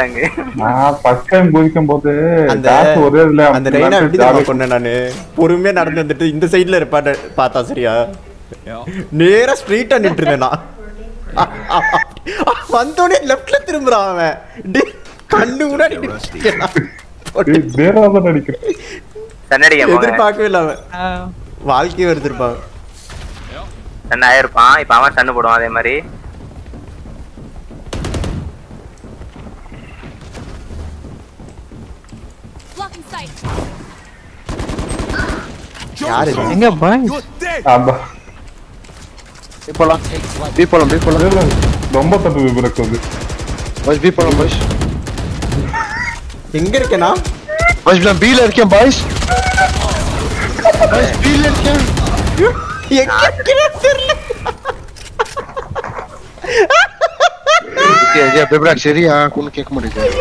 கொடுத்தாங்க. நான் பக்கம் குதிக்கும் போது அந்த ஒரே இதுல அந்த ரெய்னா எப்படி தெரியுமா கொண்டேன் நானு? பொறுமையா நடந்து வந்துட்டு இந்த சைடுல இருப்பாட்ட பார்த்தா சரியா? நேரா ஸ்ட்ரீட்டா நின்று இருந்தேன் நான். வந்தோடனே லெஃப்ட்ல திரும்புறான் அவன். கண்ணு போங்க எதிர்பார்க்கவே இல்ல அவன். வாழ்க்கையே வருதிருப்பான் சன் ஆயிருப்பான். இப்ப அவன் சன்னு போடுவான் அதே மாதிரி. Cara, ele yabancı. Abi. Bir polon. Bir polon, bir polon. Bomba tabi bir bırakıldı. Baş bir polon baş. Finger iken ha? Baş bilen bir ilerken baş. Baş que ilerken. Ya kim kirettirli? Ya ya bebrak seri ya que é que diyeceğim?